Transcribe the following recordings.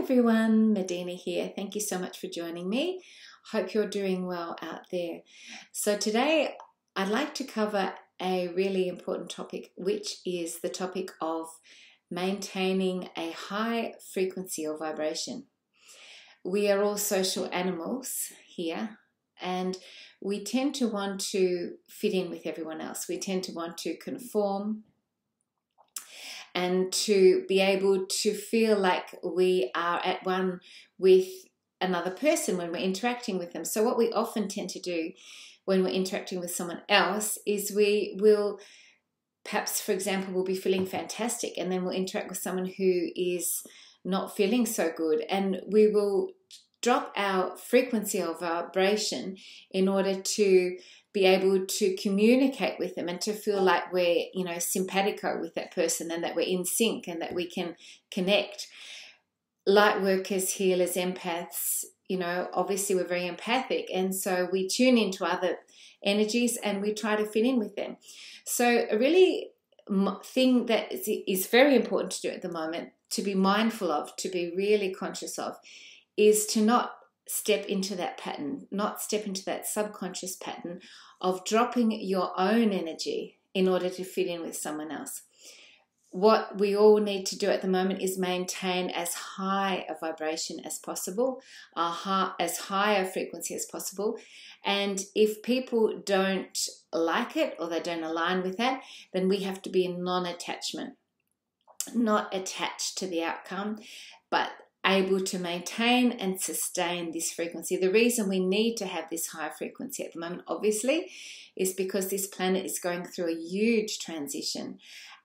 everyone, Medyhne here. Thank you so much for joining me. Hope you're doing well out there. So, today I'd like to cover a really important topic, which is the topic of maintaining a high frequency or vibration. We are all social animals here, and we tend to want to fit in with everyone else. We tend to want to conform and to be able to feel like we are at one with another person when we're interacting with them. So, what we often tend to do when we're interacting with someone else is we will perhaps, for example, we'll be feeling fantastic and then we'll interact with someone who is not feeling so good and we will drop our frequency of vibration in order to be able to communicate with them and to feel like we're, you know, simpatico with that person and that we're in sync and that we can connect. Light workers, healers, empaths, you know, obviously we're very empathic and so we tune into other energies and we try to fit in with them. So, a really thing that is very important to do at the moment, to be mindful of, to be really conscious of, is to not step into that pattern, not step into that subconscious pattern of dropping your own energy in order to fit in with someone else. What we all need to do at the moment is maintain as high a vibration as possible, a as high a frequency as possible. And if people don't like it or they don't align with that, then we have to be in non attachment, not attached to the outcome, but able to maintain and sustain this frequency. The reason we need to have this high frequency at the moment, obviously, is because this planet is going through a huge transition.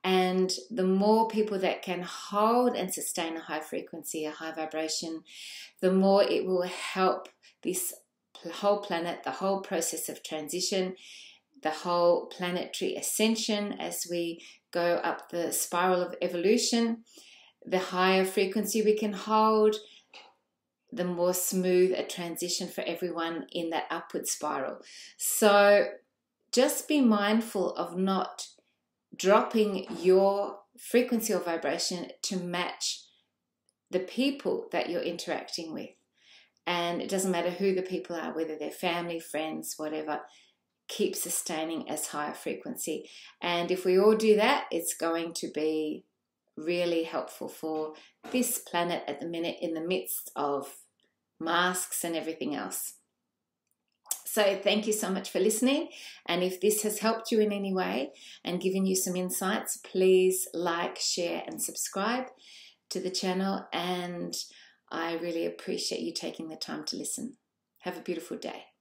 And the more people that can hold and sustain a high frequency, a high vibration, the more it will help this whole planet, the whole process of transition, the whole planetary ascension as we go up the spiral of evolution the higher frequency we can hold, the more smooth a transition for everyone in that upward spiral. So just be mindful of not dropping your frequency or vibration to match the people that you're interacting with. And it doesn't matter who the people are, whether they're family, friends, whatever, keep sustaining as higher frequency. And if we all do that, it's going to be really helpful for this planet at the minute in the midst of masks and everything else. So, thank you so much for listening. And if this has helped you in any way and given you some insights, please like, share, and subscribe to the channel. And I really appreciate you taking the time to listen. Have a beautiful day.